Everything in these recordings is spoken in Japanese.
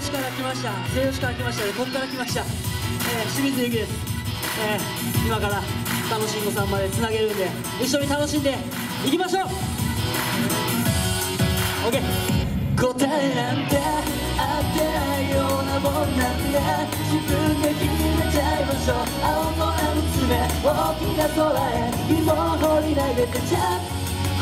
吉から来ました。西吉から来ましたでここから来ました、えー、清水ゆきです、えー、今から楽しんごさんまでつなげるんで一緒に楽しんでいきましょう。OK 答えなんてあってないようなもんなんで自分で決めちゃいましょう。青空の爪大きな空へ芋を放り投げてちゃ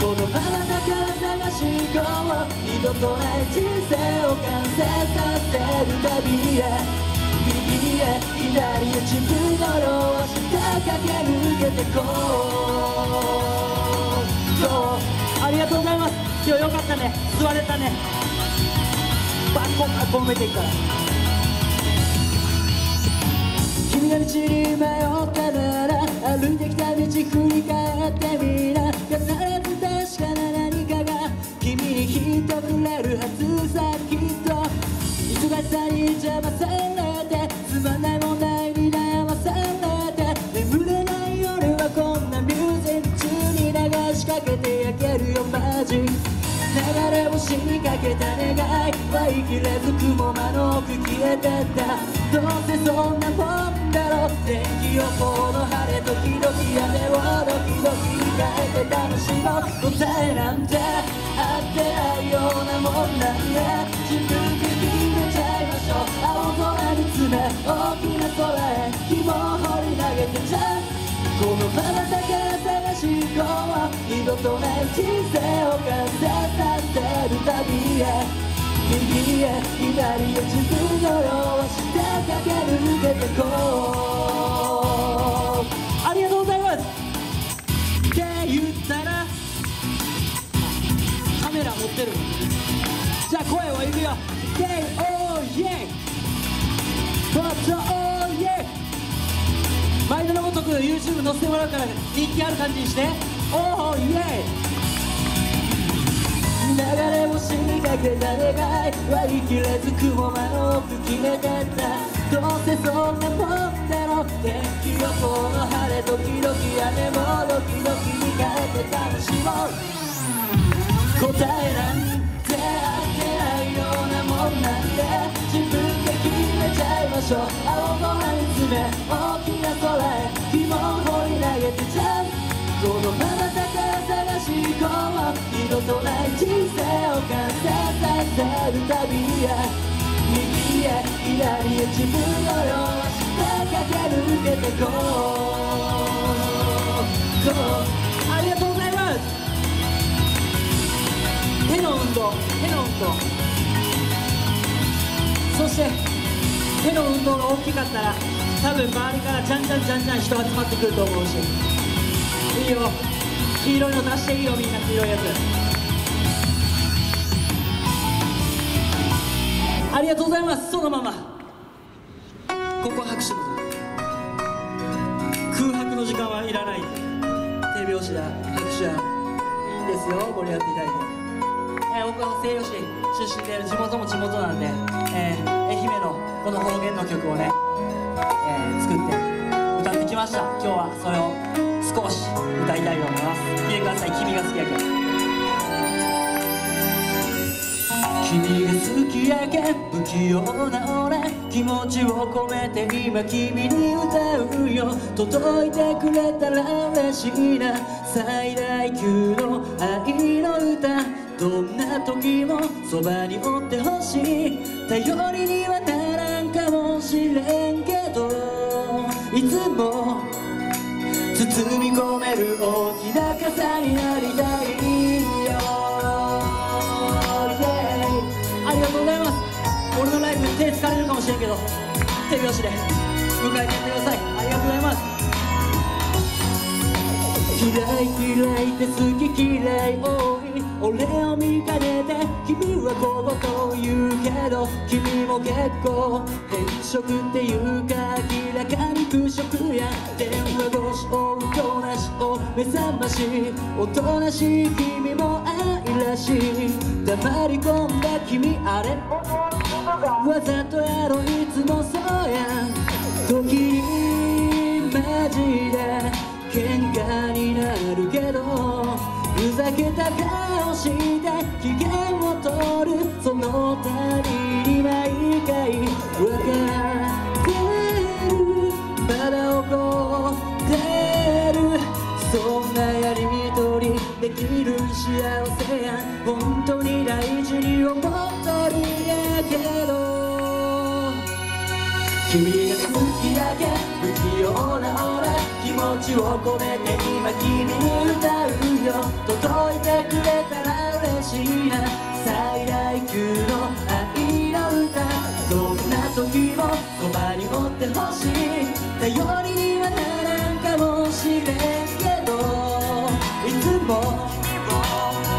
このままだから探し行こう二度とない人生を完成させる旅へ。右へ左へ自分の路を下駆け抜けてこう。そうありがとうございます。今日よかったね。座れたね。バッコンバッコン埋めていくから。君が道に迷ったなら歩いてきた道振り返ってみな必ず確かな何かが君にひとくれるはずさきっと忙しさに邪魔されてつまない問題に悩まされて眠れない夜はこんなミュージック中に流しかけて焼けるよマジ流れ星にかけた願いは生きれず雲間の奥消えてったどうせそんなもんだろ天気予報の晴れ時々雨をドキドキ変えて楽しもう。答えなんてあってないよう。なもんなんで自分で決めちゃいましょう。青空に詰め大きな空へ紐を掘り投げてちゃこのままだから探し行こう二度とない人生を完成させる旅へ。右へ左へ自分のようして駆け抜けてこう。ありがとうございます。って言ったらカメラ持ってる。じゃあ声はいくよ KOYEY ボット OYEY 毎度のごとく YouTube 載せてもらうから人気ある感じにして。おおイエイ流れ星にかけた願い割り切れず雲間の奥決めてった。どうせそんなもんだろ天気予報の晴れ時々雨もドキドキに変えて楽しもう。答えなんてあってないようなもんなんでましょう青ご飯詰め大きな空へ紐を放り投げてちゃう。このままだから探し行こう。二度とない人生を完成させる旅へ。右へ左へ自分のようして駆け抜けてこう。こう。ありがとうございます。手の運動手の運動。そして手の運動が大きかったら多分周りからじゃんじゃんじゃんじゃん人集まってくると思うし。いいよ。黄色いの出していいよみんな黄色いやつ。ありがとうございます。そのまま。ここは拍手空白の時間はいらない。手拍子だ。拍手だ。いいんですよ。盛り上がっていただいて、えー僕は西予市出身で地元も地元なんで、えー愛媛のこの方言の曲をね、えー作って歌ってきました。今日はそれを少し歌いたいと思います。聴いてください。君が好きやけん。君が好きやけん。不器用な俺。気持ちを込めて今君に歌うよ。届いてくれたら嬉しいな。最大級の愛の歌。どんな時もそばにおってほしい。頼りにはならかもしれんけどいつも包み込める大きな傘になりたいよ。Yeah ありがとうございます。俺のライブ手疲れるかもしれんけど手拍子で迎えてやってください。ありがとうございます。嫌い嫌いって好き嫌い多い俺を見かねて君はこうと言うけど君も結構変色っていうか明らかに空色や。電話越しおとなしお目覚ましおとなしい君も愛らしい。黙り込んだ君あれ。わざとやろいつもそうや。ん時にマジふざけた顔して機嫌を取るその度に毎回分かってるまだ怒ってるそんなやりとりできる幸せや本当に大事に思っとる。やけど君が好きだけ不器用な俺持ちを込めて今君に歌うよ。届いてくれたら嬉しいな。最大級の愛の歌。どんな時もそばにおってほしい。頼りにはならんかもしれんけど。いつも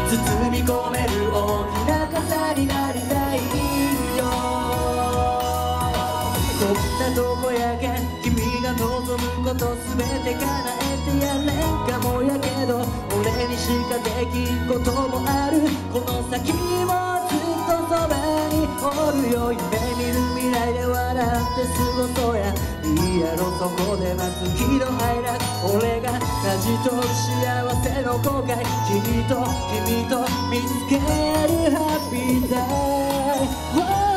包み込める大きな傘になりむこと全て叶えてやれんかもやけど俺にしかできんこともあるこの先もずっとそばにおるよ夢見る未来で笑って過ごそうやいいやろそこで待つ喜怒哀楽俺が感じ取る幸せの後悔君と君と見つけるハッピータイム。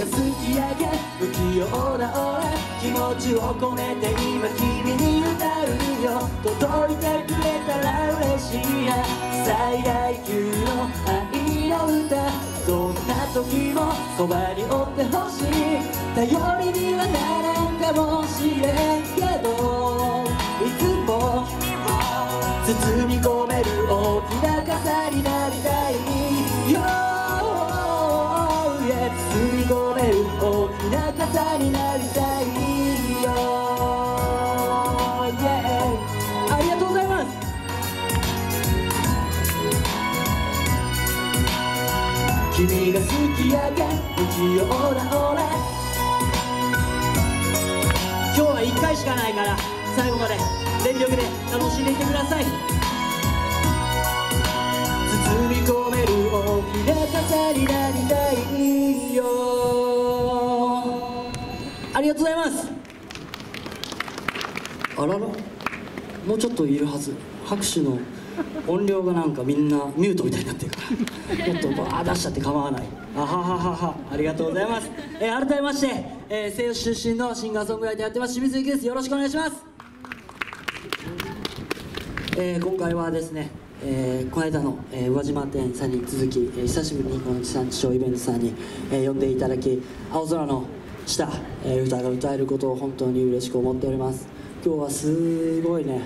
が好きやけん不器用な俺気持ちを込めて今君に歌うよ届いてくれたら嬉しいや最大級の愛の歌どんな時もそばにおってほしい頼りにはならんかもしれんけん不器用な俺今日は1回しかないから最後まで全力で楽しんでいってください。包み込める大きな傘になりたいよ。ありがとうございます。あらら。もうちょっといるはず。拍手の音量がなんかみんなミュートみたいになってるから。もっとバー出しちゃって構わない。あはははは。ありがとうございます、えー改めまして、えー、西予出身のシンガーソングライターやってます。清水ゆきです。よろしくお願いします。えー今回はですね、えーこの間の、えー宇和島店さんに続き、えー久しぶりにこの地産地消イベントさんに、えー呼んでいただき青空の下、えー歌が歌えることを本当に嬉しく思っております。今日はすごいね。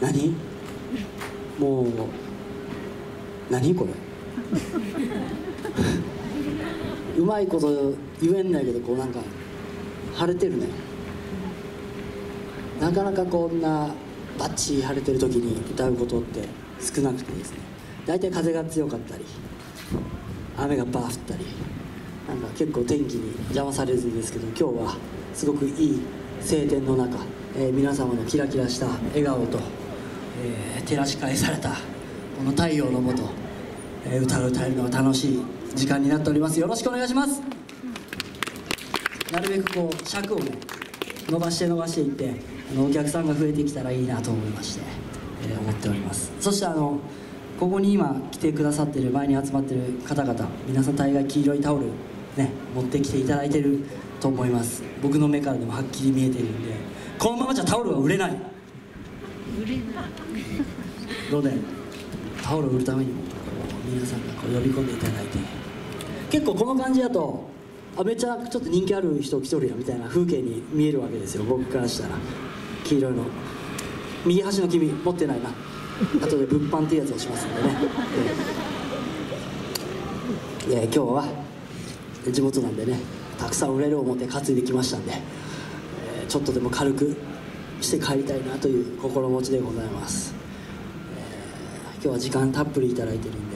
何？もう何これ？うまいこと言えんないけどこうなんか晴れてるね。なかなかこんなバッチリ晴れてる時に歌うことって少なくてですね。大体風が強かったり雨がバー降ったりなんか結構天気に邪魔されずにですけど今日はすごくいい晴天の中、えー皆様のキラキラした笑顔と、えー照らし返されたこの太陽のもと、えー歌を歌えるのが楽しい時間になっております。よろしくお願いします。なるべくこう尺をね伸ばして伸ばしていってあのお客さんが増えてきたらいいなと思いまして、えー思っております。そしてあのここに今来てくださってる前に集まってる方々皆さん大概黄色いタオルね持ってきていただいてると思います。僕の目からでもはっきり見えてるんでこのままじゃタオルは売れない。売れない。のでタオルを売るためにも皆さんがこう呼び込んでいただいて結構この感じだとあめちゃちょっと人気ある人来とるやみたいな風景に見えるわけですよ僕からしたら。黄色いの右端の君持ってないな。後で物販っていうやつをしますんでね。今日は地元なんでねたくさん売れる思って担いできましたんで、ちょっとでも軽くして帰りたいなという心持ちでございます。今日は時間たっぷりいただいてるんで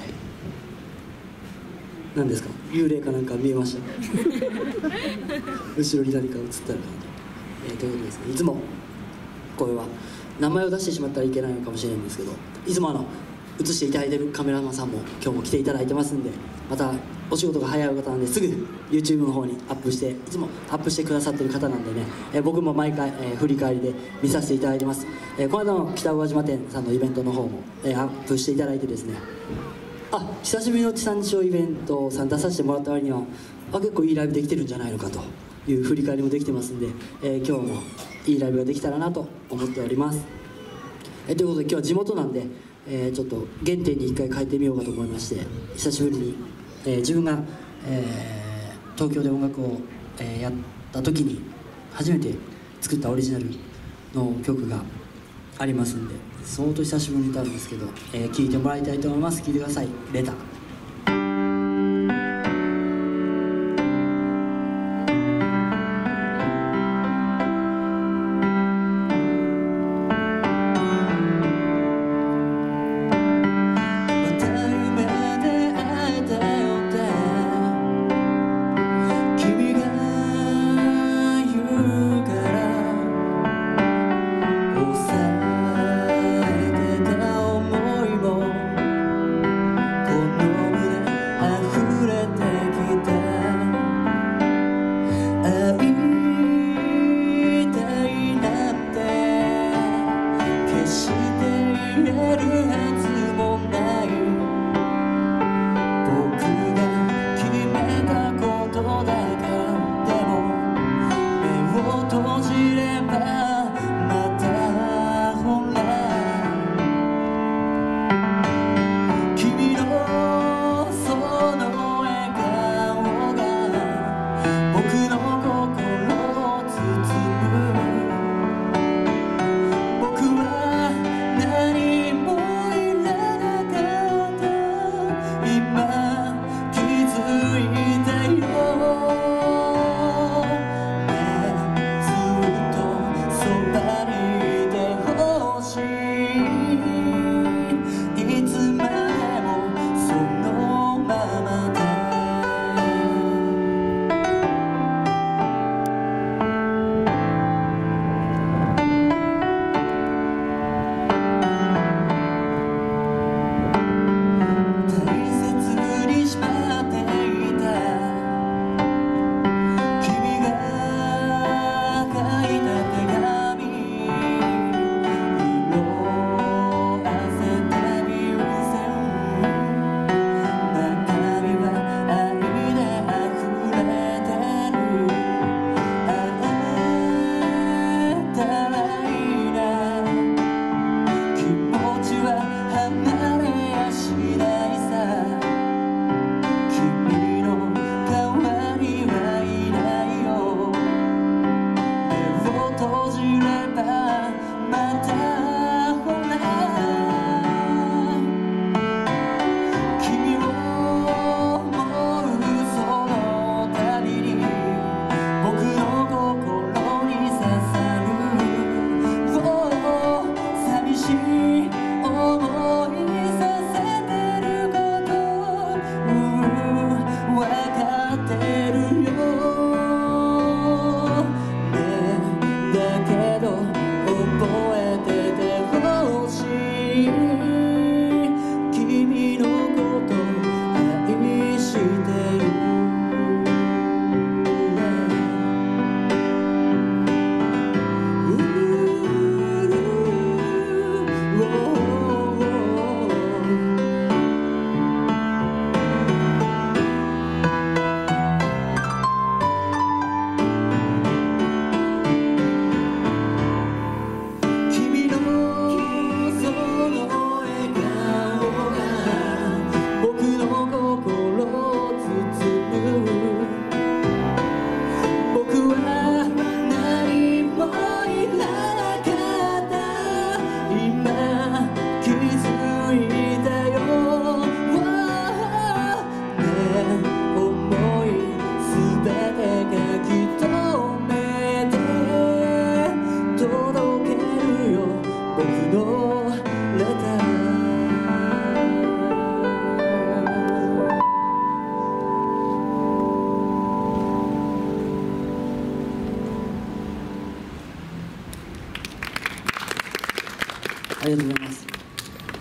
何ですか？幽霊かなんか見えました？後ろに何か映ったのかな、えーということでですねいつもこれは名前を出してしまったらいけないのかもしれないんですけどいつもあの映していただいてるカメラマンさんも今日も来ていただいてますんでまたお仕事が早い方なんですぐ YouTube の方にアップしていつもアップしてくださってる方なんでね、えー僕も毎回、えー振り返りで見させていただいてます、えーこの間の北宇和島店さんのイベントの方も、えーアップしていただいてですねあ久しぶりの地産地消イベントさん出させてもらった割にはあ結構いいライブできてるんじゃないのかという振り返りもできてますんで、えー今日もいいライブができたらなと思っております。えということで今日は地元なんで、えーちょっと原点に一回変えてみようかと思いまして久しぶりに、え自分が、えー東京で音楽を、えやった時に初めて作ったオリジナルの曲がありますんで相当久しぶりに歌うんですけど、えー、聞いてもらいたいと思います。聞いてください「レター」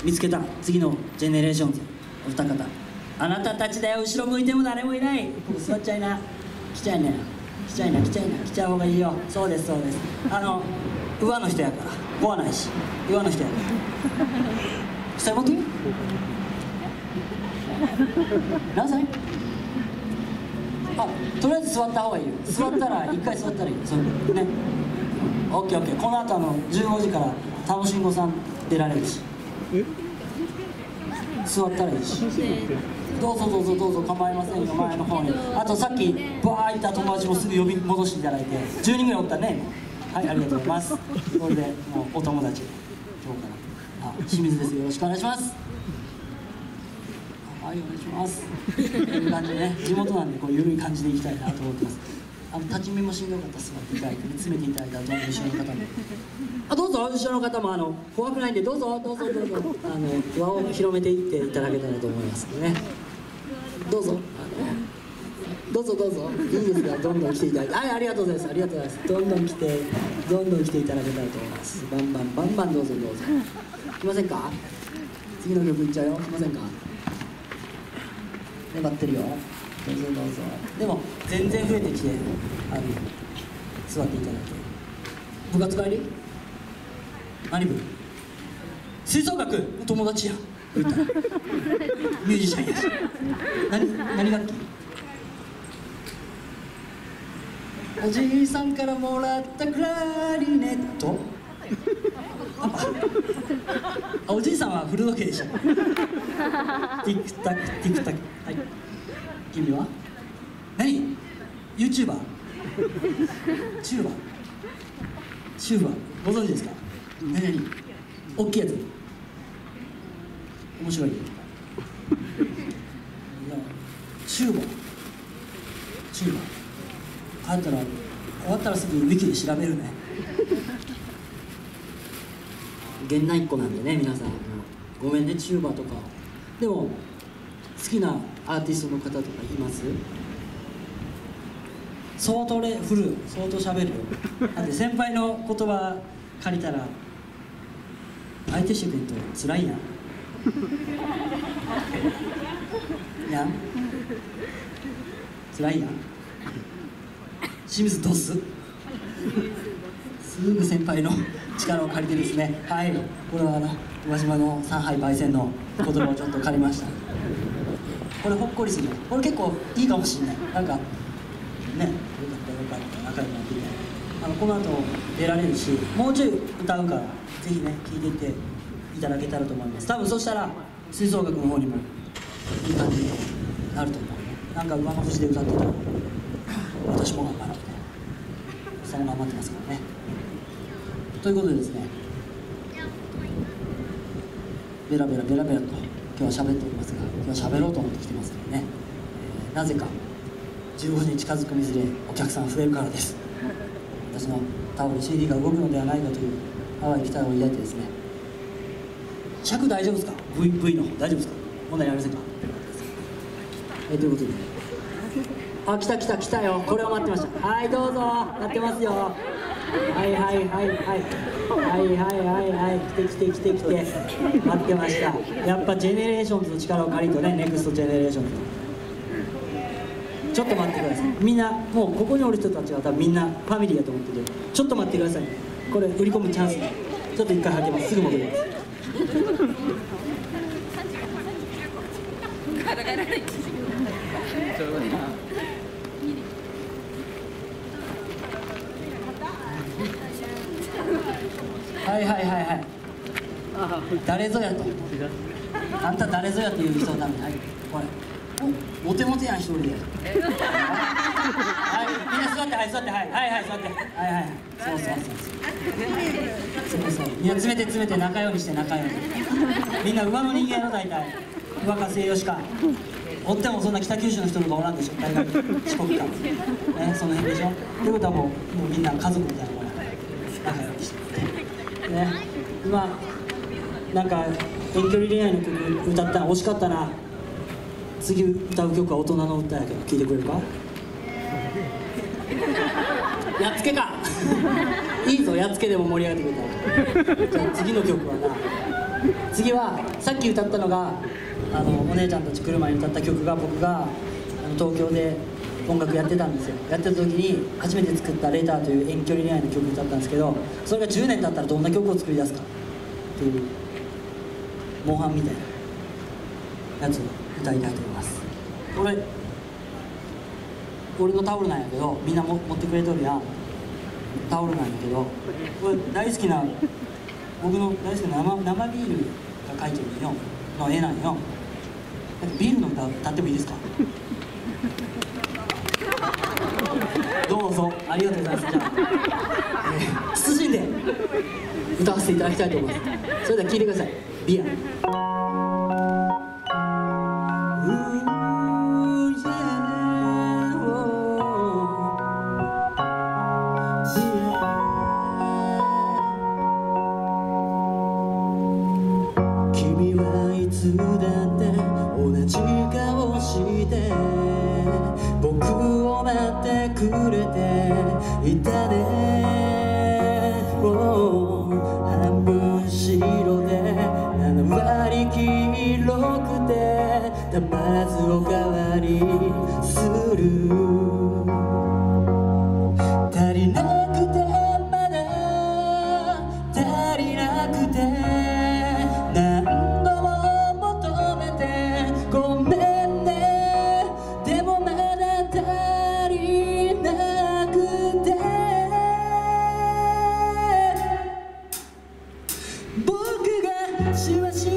見つけた。次のジェネレーション。ズお二方。あなたたちだよ。後ろ向いても誰もいない。座っちゃいな。来ちゃいな。来ちゃいな。来ちゃいな。来ちゃう方がいいよ。そうですそうです。あの上の人やから。怖ないし。上の人やから。下持っ何歳？あとりあえず座った方がいいよ。座ったら一回座ったらいい。よそういうね。オッケーオッケー。この後あの15時から楽しんごさん出られるし。座ったらいいし。どうぞどうぞどうぞ構いませんよ前の方に。あとさっきバー行った友達もすぐ呼び戻していただいて。10人ぐらいおったね。はいありがとうございます。これでもうお友達。今日から。あ清水です。よろしくお願いします。はいお願いします。こういう感じでね。地元なんでこう緩い感じでいきたいなと思ってます。あの立ち見もしんどかったら座っていただいて見つめていただいたらどんどん後ろの方もあどうぞ後ろの方もあの怖くないんでどうぞどうぞどうぞあの輪を広めていっていただけたらと思いますのでね。どうぞあのどうぞどうぞ。いいですか？どんどん来ていただいて。はいありがとうございます。ありがとうございます。どんどん来てどんどん来ていただけたらと思います。バンバンバンバンどうぞどうぞ。来ませんか？次の曲いっちゃうよ。来ませんか？粘ってるよ。どうぞどうぞでも全然増えてきてあの座っていただいて。部活帰り？何部？吹奏楽友達や言ったらミュージシャンやし。何？何楽器？おじいさんからもらったクラリネット。あおじいさんは古時計でしょ。ティクタクティクタク。はい。君は？何 ?YouTuber? チューバー？チューバー？ご存知ですか？何？何大きいやつ？面白い？チューバー。チューバー。帰ったら終わったらすぐウィキで調べるね。現代っ子なんでね皆さん。ごめんねチューバーとか。でも好きなアーティストの方とかいます？相当ね振る相当喋るよ。だって先輩の言葉借りたら相手してくれると辛いやん やん？辛いやん清水どうす？すぐ先輩の力を借りてですね。はい。これはあの宇和島の上海焙煎の言葉をちょっと借りました。これほっこりする。これ結構いいかもしれない。なんかねよかったよかった。仲良くなっていてあのこの後出られるしもうちょい歌うからぜひね聴いていっていただけたらと思います。多分そしたら吹奏楽の方にもいい感じになると思うなんか馬の星で歌ってたら私も頑張るってその頑張ってますからね。ということでですねベラベラベラベラと。今日は喋っておりますが今日は喋ろうと思ってきてますけどね、えーなぜか15時に近づくにつれお客さん増えるからです。私のタオル CD が動くのではないかという淡い期待を抱いてですね。尺大丈夫ですか？V, v の方大丈夫ですか？問題ありませんか？えーということで。あ来た来た来たよ。これを待ってました。はいどうぞ。待ってますよ。はいはいはいはい。はいはいはいはい。来て来て来て来て。待ってました。やっぱジェネレーションズの力を借りとねネクストジェネレーションズちょっと待ってください。みんなもうここにおる人たちは多分みんなファミリーやと思ってて。ちょっと待ってください。これ売り込むチャンス。ちょっと一回はけます。すぐ戻りますはいはいはいはい誰ぞやと。あんた誰ぞやっていう人のためにはいこれ。おモテモテやん一人で。はいみんな座ってはい。座って。はいはいはい座って。はいはいそうそうそうそうそうそうみんな詰めて。詰めて。仲良くして。仲良くみんな馬の人間やろ大体馬か西洋しかおって。もそんな北九州の人とかおらんでしょ大学四国かねその辺でしょって。ことはもうもうみんな家族みたいなもん仲良くして。ね今なんか遠距離恋愛の曲歌ったら惜しかったな次歌う曲は大人の歌やけど聴いてくれるか？やっつけか。いいぞやっつけでも盛り上げてくれたら。じゃあ次の曲はな。次はさっき歌ったのがあのお姉ちゃんたち来る前に歌った曲が僕があの東京で音楽やってたんですよ。やってた時に初めて作った「レター」という遠距離恋愛の曲歌ったんですけどそれが10年経ったらどんな曲を作り出すかっていうモンハンみたいなやつを歌いたいと思います。俺俺のタオルなんやけどみんなも持ってくれとるやん。タオルなんやけどこれ大好きな僕の大好きな生生ビールが書いてるよ。の絵なんよ。ビールの歌歌ってもいいですか？どうぞ。ありがとうございます。じゃあ、えー、謹んで歌わせていただきたいと思います。それでは聴いてください。ビ僕がシワシワ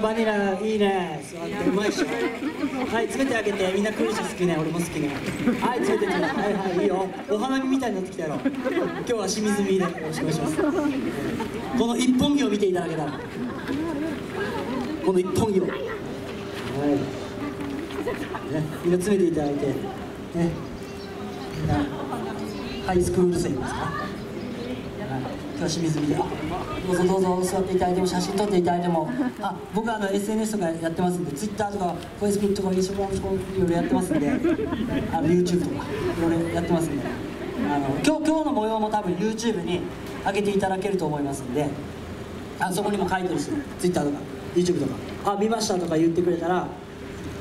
バニラいいね座ってうまいっしょはい詰めてあげてみんなクーリッシ好きね俺も好きねはい詰めて詰めて。はいはいいいよ。お花見みたいになってきたよ今日は清水見でよろしくお願いしますこの一本木を見ていただけたらこの一本木を。はい、ね、みんな詰めていただいて。ね。みんなハイスクール生ですか、今日清水見で。あどうぞどうぞ座っていただいても写真撮っていただいても。あ僕はあの SNS とかやってますんで Twitter とか Facebook とか一生懸命いろいろやってますんで。あの YouTube とかいろいろやってますんで。あの今日今日の模様も多分 YouTube に上げていただけると思いますんで。あそこにも書いてるし Twitter とか YouTube とか。あ見ましたとか言ってくれたら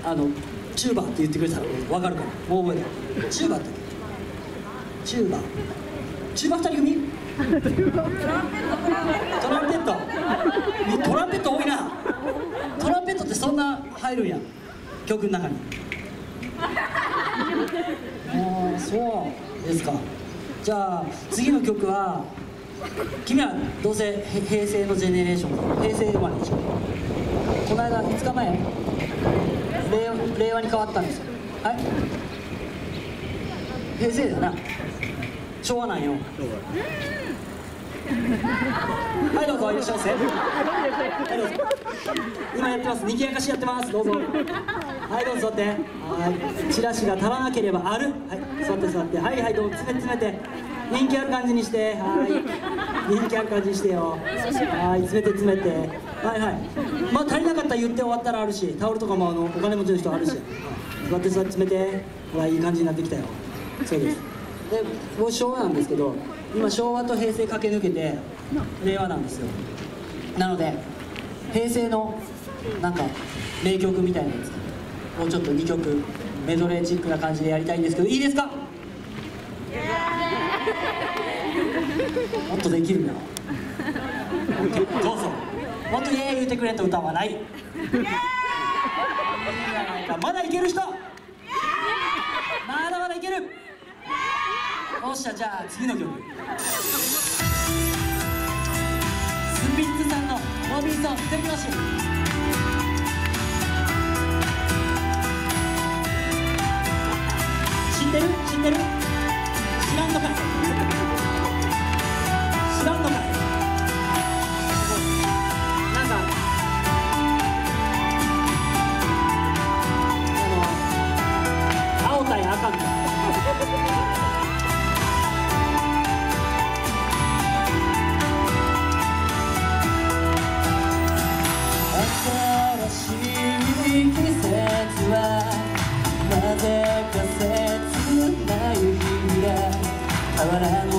あのチューバーって言ってくれたら分かるからもう覚えたチューバーって。チューバー。チューバー二人組？トランペット。トランペット。多いな。トランペットってそんな入るんや。曲の中に。ああそうですか。じゃあ次の曲は君はどうせ平成のジェネレーション平成生まれでしょ。この間5日前令和令和に変わったんですよ。はい。平成だな。昭和なんよ。はいどうぞいらっしゃいませ。はいどうぞ。今やってます。にぎやかしやってます。どうぞ。はいどうぞ座って。はい。チラシが足らなければある。はい座って座って。はいはいどうぞ。詰め詰めて。人気ある感じにして。はい。人気ある感じにしてよ。はい詰めて詰めて。はいはい。まあ足りなかったら言って終わったらあるしタオルとかもあのお金持ちの人あるし。座って座って詰めて。ほらいい感じになってきたよ。そうです。で僕昭和なんですけど今昭和と平成駆け抜けて令和なんですよ。なので平成のなんか名曲みたいなやつ。ちょっと2曲メドレーチックな感じでやりたいんですけどいいですか？もっとできるな。どうぞ。もっとイエー言うてくれと歌わない。まだいける人？まだまだいける。よっしゃじゃあ次の曲。スピッツさんの「ロビーソン」いてきましょんでてる？知ってる？I wanna have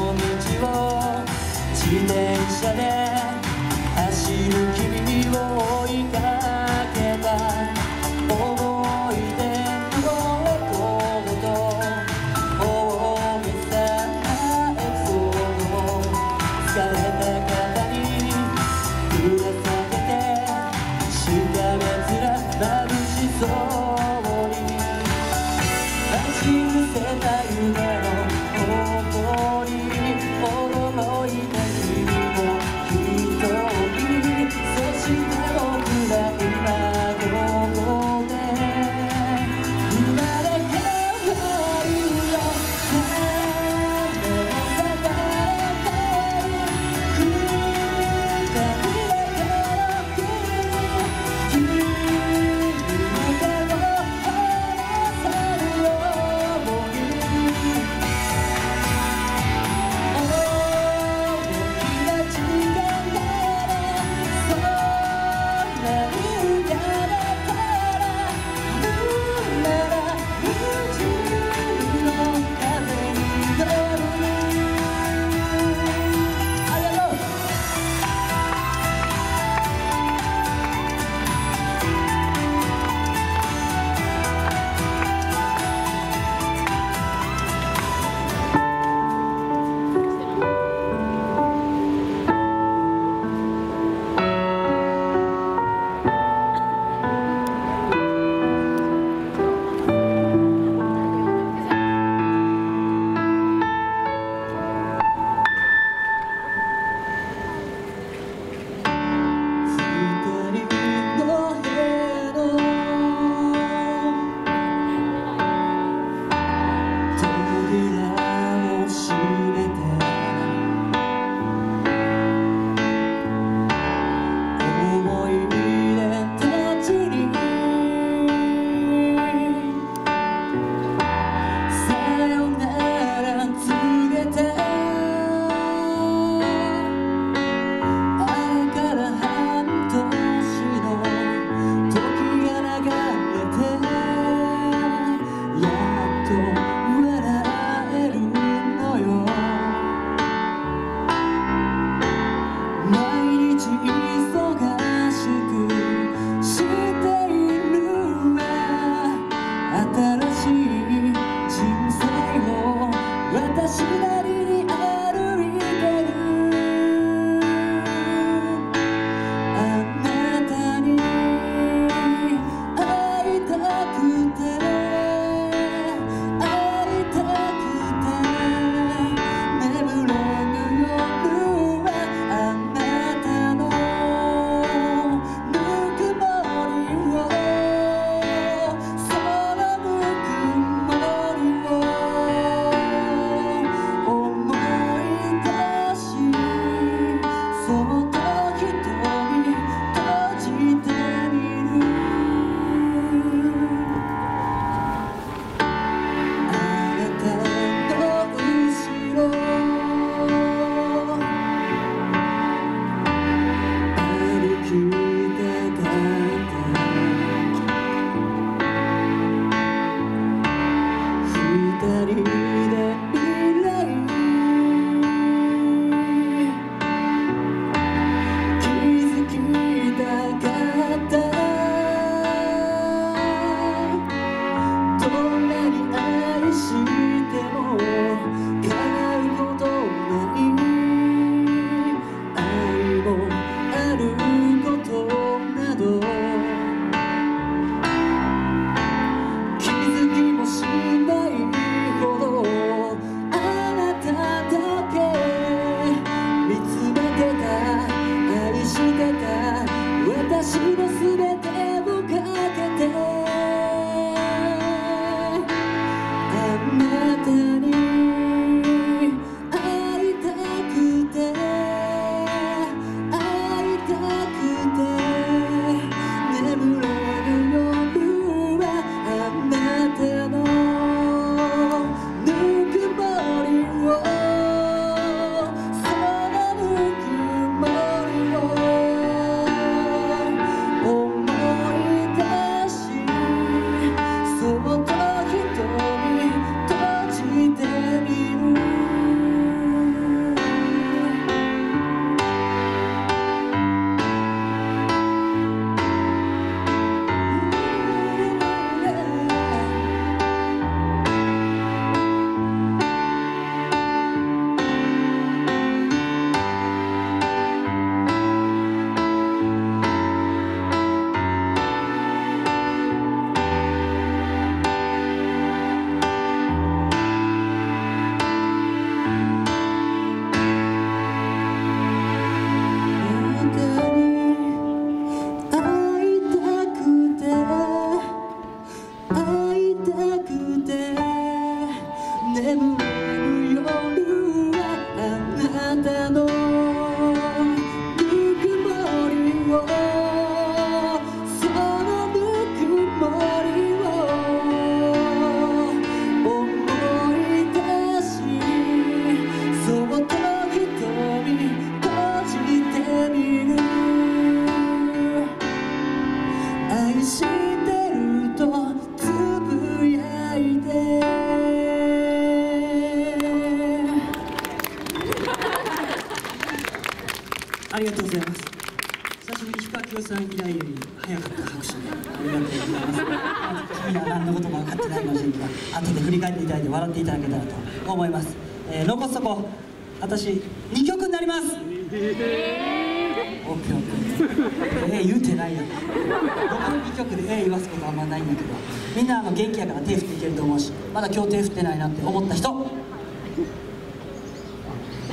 で言わすことあんまないんだけどみんなあの元気やから手振っていけると思うしまだ今日手振ってないなって思った人。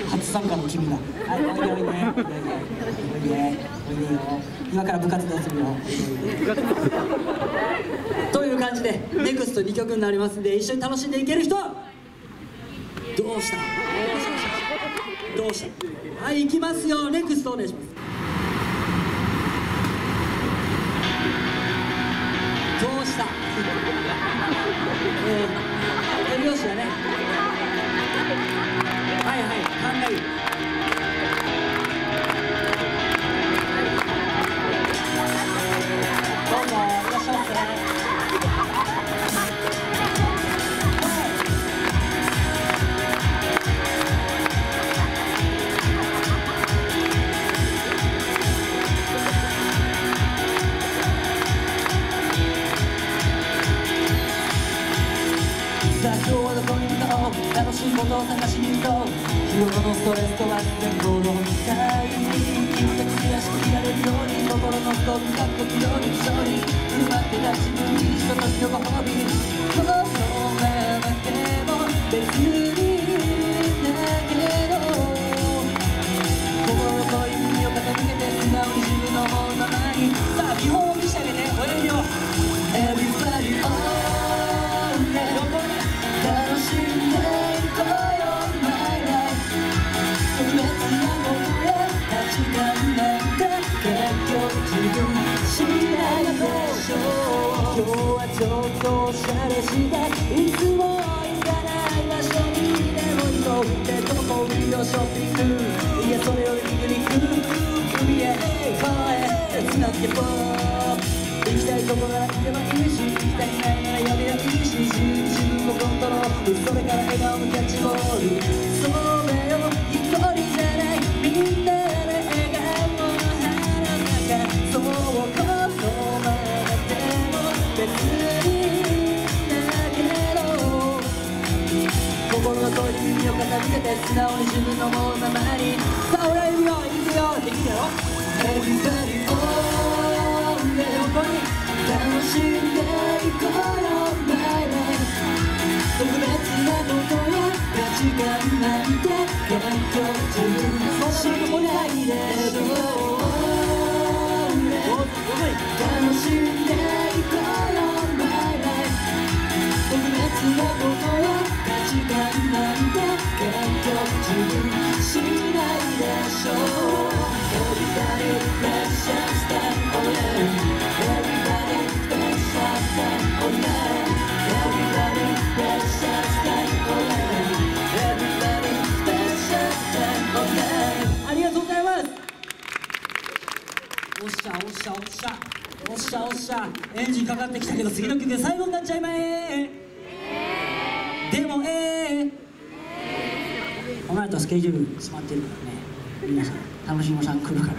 初参加の君が。はいおいでおいで。おいでおいで。おいでおいでよ。今から部活動するよ。という感じでネクスト2曲になりますんで一緒に楽しんでいける人どうした？どうした？どうした？はい行きますよ。ネクストお願いします。へつなげぼ行きたいとこなら行けばいいし行きたくないならやめりゃいいし自分をコントロールそれから笑顔のキャッチボールそれを一人じゃないみんなで笑顔の花中そうこのまでも別にだけど心の声に耳を傾けて素直に自分の思うままに。さあ親指をいくよ。できたよ。Everybody 時間なんて結局しないでしょしゃおっしゃおっしゃ。おっしゃエンジンかかってきたけど次の曲が最後になっちゃいまえ。でもええ。この後スケジュール詰まってるからね。皆さん楽しみさん来るから。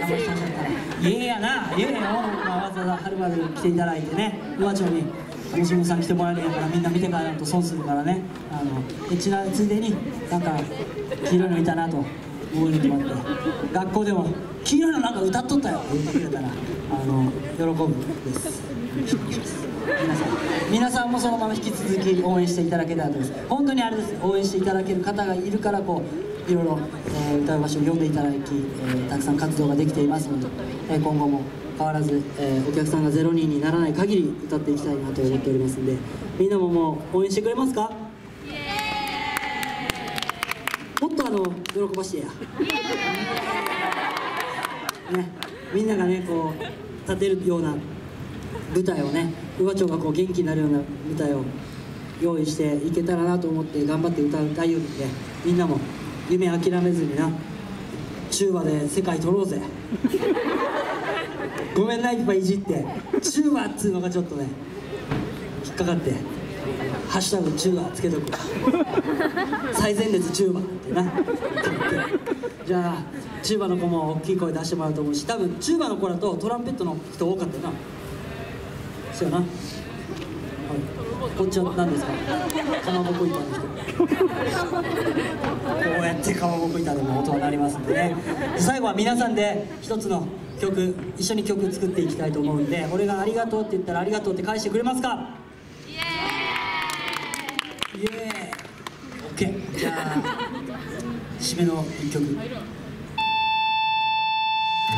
楽しさんだったら。いえやな。いえよ、まあ、わざわざはるばる来ていただいてね。岩町に楽しみさん来てもらえるんやからみんな見てからないと損するからね。あのでちなついでになんか黄色いのいたなと覚えてもらって。学校でも「黄色いのなんか歌っとったよ」言ってくれたら。あの喜ぶです。皆さん。皆さんもそのまま引き続き応援していただけたらと思います。本当にあれです。応援していただける方がいるからこういろいろ、えー歌う場所を呼んでいただき、えーたくさん活動ができていますので、えー今後も変わらず、えーお客さんが0人にならない限り歌っていきたいなと思っておりますんでみんなももう応援してくれますか？もっとあの喜ばしてやねみんながねこう立てるような舞台をね宇和町がこう元気になるような舞台を用意していけたらなと思って頑張って歌う歌うんでみんなも夢諦めずにな中和で世界取ろうぜ。ごめんないっぱいいじって中和っつうのがちょっとね引っかかって「ハッシュタグ中和」つけとく最前列中和ってな。じゃあチューバの子も大きい声出してもらうと思うし多分チューバの子だとトランペットの人多かったよな。そうやな、はい、こっちは何ですか？かまぼこ板ですけど。こうやってかまぼこ板でも音は鳴りますんでね。最後は皆さんで一つの曲一緒に曲作っていきたいと思うんで俺が「ありがとう」って言ったら「ありがとう」って返してくれますか？イエーイ。イエーイ。OK じゃあ締めの一曲。あ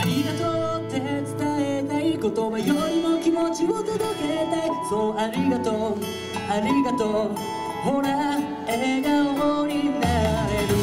りがとうって伝えたい言葉よりも気持ちを届けたい。そうありがとう。ありがとう。ほら笑顔になれる。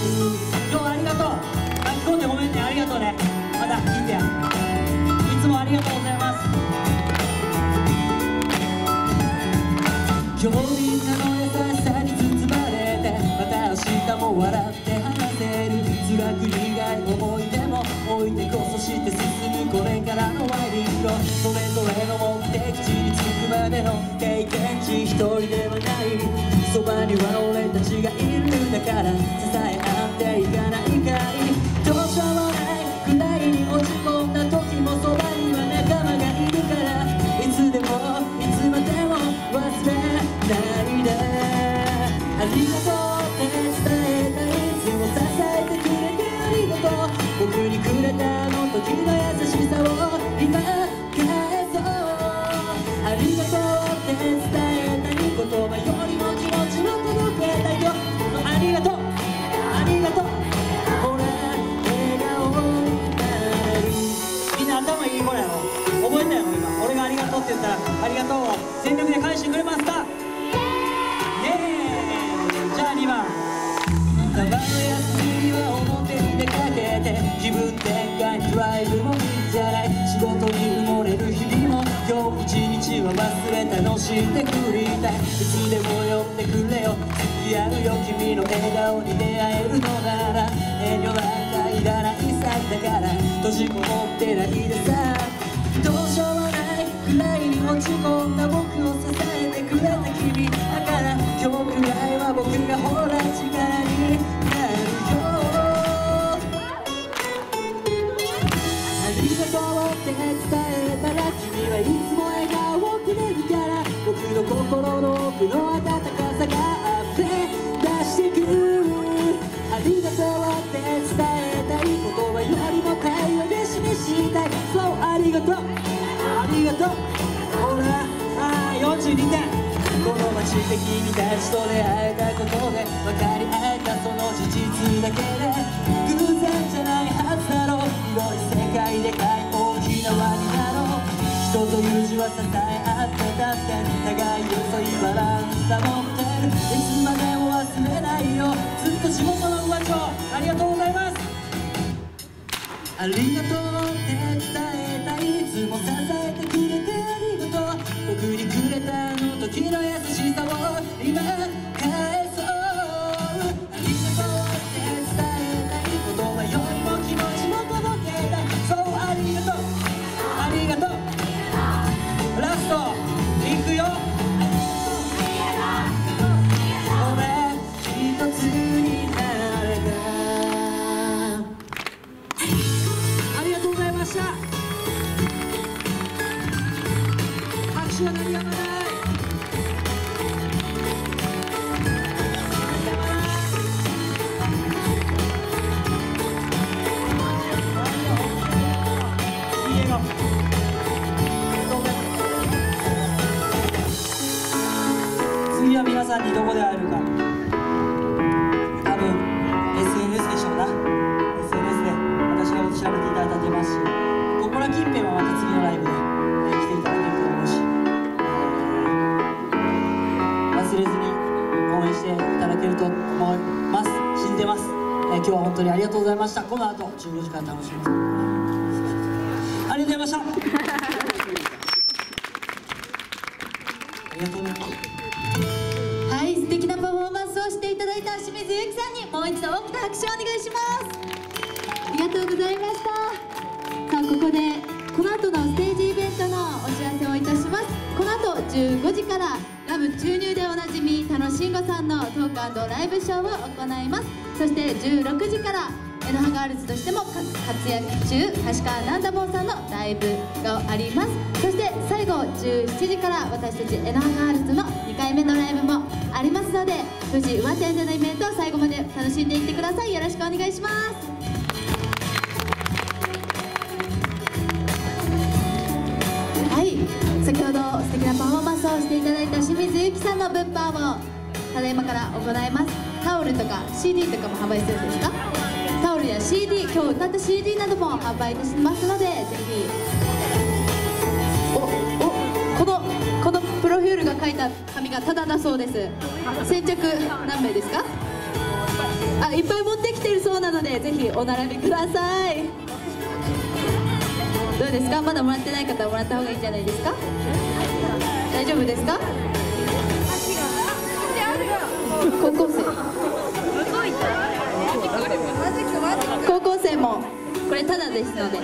は忘れ楽しんでくりたいいつでも呼んでくれよ付き合うよ。君の笑顔に出会えるのなら遠慮なんかいらないさだから閉じこもってないでさどうしようもないくらいに落ち込んだ僕を支えてくれた君。だから今日くらい。は僕がほら力にりがとう。ありがとう。ほら。あ42点。この街で君たちと出会えたことで分かり合えたその事実だけで偶然じゃないはずだろう。広い世界でかい大きな輪になろう。人という字は支え合ってたって互い寄り添いバランス保ってる。いつまでも忘れないよ。ずっと地元の上町ありがとうございます。ありがとうって伝えたいいつも支えてくれございましたさあここでこの後のステージイベントのお知らせをいたします。この後15時からラブ注入でおなじみ楽しんごさんのトークライブショーを行います。そして16時から、エノハガールズとしても活躍中橋川ナンダモンさんのライブがあります。そして最後17時から私たちエノハガールズの2回目のライブもあります。のでフジ宇和店エンターテインメントを最後まで楽しんでいってくださいよろしくお願いします。ほど素敵なパフォーマンスをしていただいた清水ゆきさんの物販をただいまから行います。タオルとか CD とかも販売するんですか？タオルや CD 今日歌った CD なども販売いたしますのでぜひ。おおこのこのプロフィールが書いた紙がタダだそうです。先着何名ですか？あいっぱい持ってきてるそうなのでぜひお並びください。うですか？まだもらってない方はもらった方がいいんじゃないですか？大丈夫ですか？高校生。高校生も。これただですので。